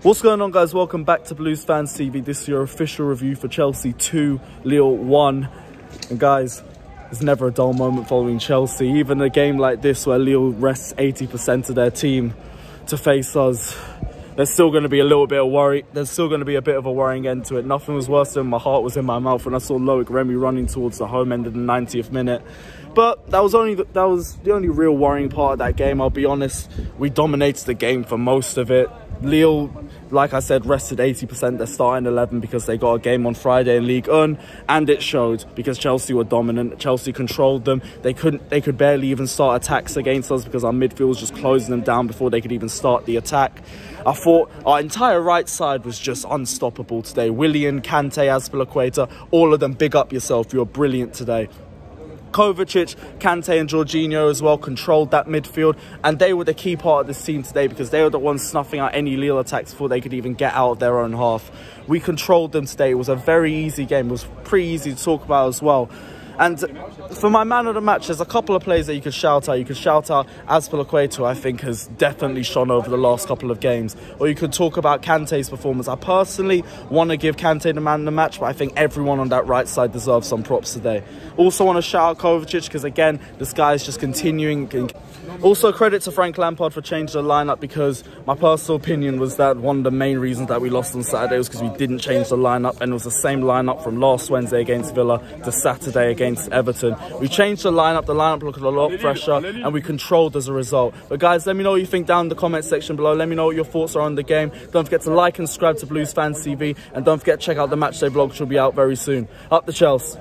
What's going on guys? Welcome back to Blues Fans TV. This is your official review for Chelsea 2, Lille 1. And guys, there's never a dull moment following Chelsea. Even a game like this where Lille rests 80% of their team to face us, there's still going to be a little bit of worry. There's still going to be a bit of a worrying end to it. Nothing was worse than my heart was in my mouth when I saw Loic Remy running towards the home end of the 90th minute. But that was only the, that was the only real worrying part of that game. I'll be honest. We dominated the game for most of it. Lille, like I said, rested 80% their starting 11 because they got a game on Friday in League One, and it showed because Chelsea were dominant. Chelsea controlled them. They couldn't. They could barely even start attacks against us because our midfield was just closing them down before they could even start the attack. I thought our entire right side was just unstoppable today. Willian, Kante, Azpilicueta, all of them. Big up yourself. You're brilliant today. Kovacic, Kante and Jorginho as well controlled that midfield and they were the key part of this team today because they were the ones snuffing out any Lille attacks before they could even get out of their own half. We controlled them today. It was a very easy game. It was pretty easy to talk about as well. And for my man of the match, there's a couple of players that you could shout out. You could shout out Azpilicueta, I think has definitely shone over the last couple of games. Or you could talk about Kante's performance. I personally want to give Kante the man of the match, but I think everyone on that right side deserves some props today. Also want to shout out Kovacic because again, this guy is just continuing. Also credit to Frank Lampard for changing the lineup because my personal opinion was that one of the main reasons that we lost on Saturday was because we didn't change the lineup and it was the same lineup from last Wednesday against Villa to Saturday against against Everton. We changed the lineup. The lineup looked a lot fresher and we controlled as a result. But guys, let me know what you think down in the comment section below. Let me know what your thoughts are on the game. Don't forget to like and subscribe to Blues Fans TV and don't forget to check out the Matchday vlog which will be out very soon. Up the Chelsea.